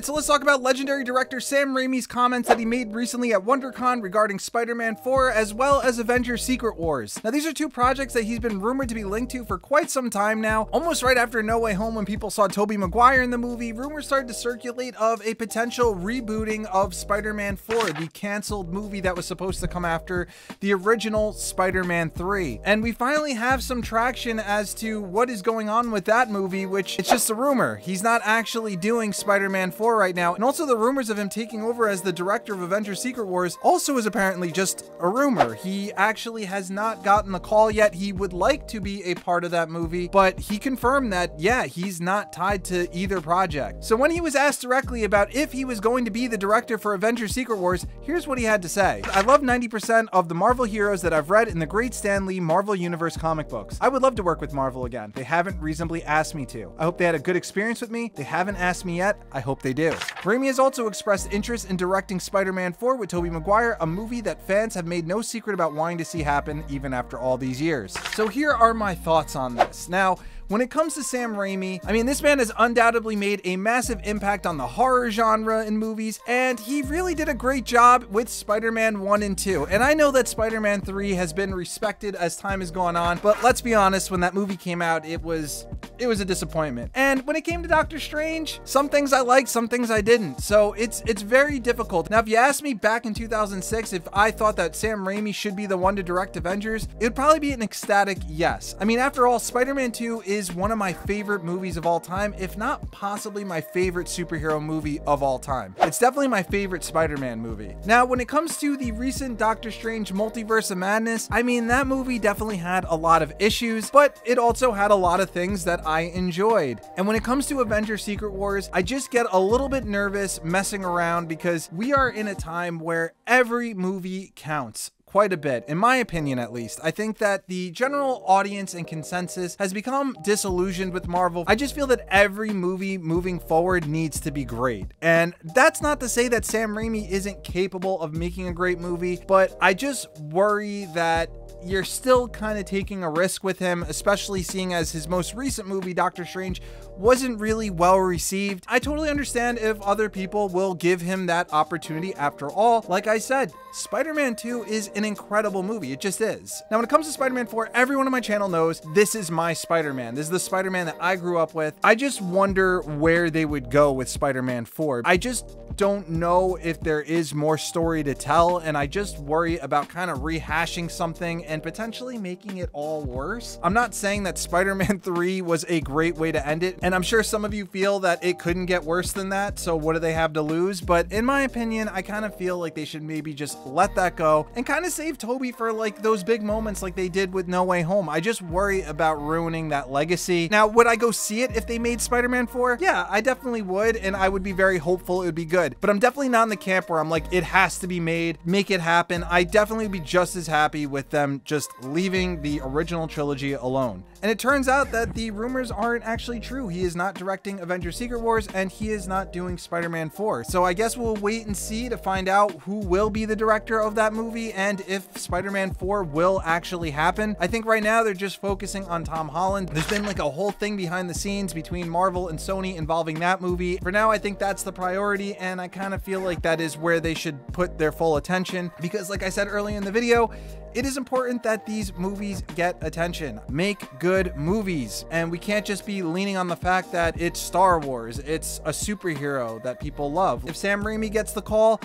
So let's talk about legendary director Sam Raimi's comments that he made recently at WonderCon regarding Spider-Man 4 as well as Avengers Secret Wars. Now these are two projects that he's been rumored to be linked to for quite some time now. Almost right after No Way Home when people saw Tobey Maguire in the movie, rumors started to circulate of a potential rebooting of Spider-Man 4, the canceled movie that was supposed to come after the original Spider-Man 3. And we finally have some traction as to what is going on with that movie, which it's just a rumor. He's not actually doing Spider-Man 4 right now. And also the rumors of him taking over as the director of Avengers Secret Wars also is apparently just a rumor. He actually has not gotten the call yet. He would like to be a part of that movie, but he confirmed that, yeah, he's not tied to either project. So when he was asked directly about if he was going to be the director for Avengers Secret Wars, here's what he had to say. I love 90% of the Marvel heroes that I've read in the great Stan Lee Marvel Universe comic books. I would love to work with Marvel again. They haven't reasonably asked me to. I hope they had a good experience with me. They haven't asked me yet. I hope they do. Raimi has also expressed interest in directing Spider-Man 4 with Tobey Maguire, a movie that fans have made no secret about wanting to see happen even after all these years. So here are my thoughts on this. Now, when it comes to Sam Raimi, I mean, this man has undoubtedly made a massive impact on the horror genre in movies, and he really did a great job with Spider-Man 1 and 2. And I know that Spider-Man 3 has been respected as time has gone on, but let's be honest, when that movie came out, it was it was a disappointment. And when it came to Doctor Strange, some things I liked, some things I didn't. So it's it's very difficult. Now, if you asked me back in 2006 if I thought that Sam Raimi should be the one to direct Avengers, it would probably be an ecstatic yes. I mean, after all, Spider-Man 2 is one of my favorite movies of all time, if not possibly my favorite superhero movie of all time. It's definitely my favorite Spider-Man movie. Now, when it comes to the recent Doctor Strange Multiverse of Madness, I mean, that movie definitely had a lot of issues, but it also had a lot of things that I enjoyed. And when it comes to Avengers Secret Wars, I just get a little bit nervous messing around because we are in a time where every movie counts quite a bit, in my opinion at least. I think that the general audience and consensus has become disillusioned with Marvel. I just feel that every movie moving forward needs to be great. And that's not to say that Sam Raimi isn't capable of making a great movie, but I just worry that you're still kind of taking a risk with him, especially seeing as his most recent movie, Doctor Strange, wasn't really well received. I totally understand if other people will give him that opportunity. After all, like I said, Spider-Man 2 is an incredible movie. It just is. Now, when it comes to Spider-Man 4, everyone on my channel knows this is my Spider-Man. This is the Spider-Man that I grew up with. I just wonder where they would go with Spider-Man 4. I just don't know if there is more story to tell, and I just worry about kind of rehashing something and potentially making it all worse. I'm not saying that Spider-Man 3 was a great way to end it, and I'm sure some of you feel that it couldn't get worse than that, so what do they have to lose? But in my opinion, I kind of feel like they should maybe just let that go and kind of save Tobey for like those big moments like they did with No Way Home. I just worry about ruining that legacy. Now, would I go see it if they made Spider-Man 4? Yeah, I definitely would, and I would be very hopeful it would be good. But I'm definitely not in the camp where I'm like, it has to be made, make it happen. I definitely would be just as happy with them just leaving the original trilogy alone. And it turns out that the rumors aren't actually true. He is not directing Avengers Secret Wars and he is not doing Spider-Man 4. So I guess we'll wait and see to find out who will be the director of that movie and if Spider-Man 4 will actually happen. I think right now they're just focusing on Tom Holland. There's been like a whole thing behind the scenes between Marvel and Sony involving that movie. For now, I think that's the priority and I kind of feel like that is where they should put their full attention because like I said earlier in the video, it is important that these movies get attention. Make good movies. And we can't just be leaning on the fact that it's Star Wars, it's a superhero that people love. If Sam Raimi gets the call,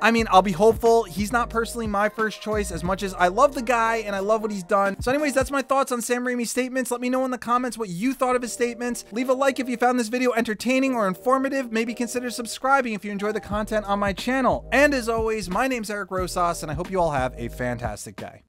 I mean, I'll be hopeful. He's not personally my first choice as much as I love the guy and I love what he's done. So anyways, that's my thoughts on Sam Raimi's statements. Let me know in the comments what you thought of his statements. Leave a like if you found this video entertaining or informative. Maybe consider subscribing if you enjoy the content on my channel. And as always, my name's Eric Rosas and I hope you all have a fantastic day.